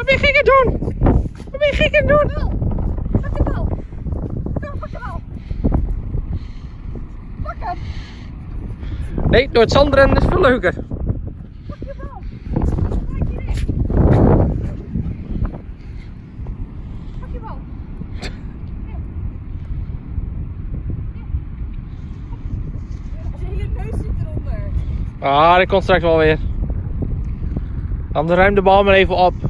Wat ben je gek doen? Wat ben je gek doen? Pak de bal. Kom, pak de bal. Pak hem. Nee, door het zand rennen is veel leuker. Pak je bal. Pak je bal. Zijn neus zit eronder. Ah, dat komt straks wel weer. Dan ruim de bal maar even op.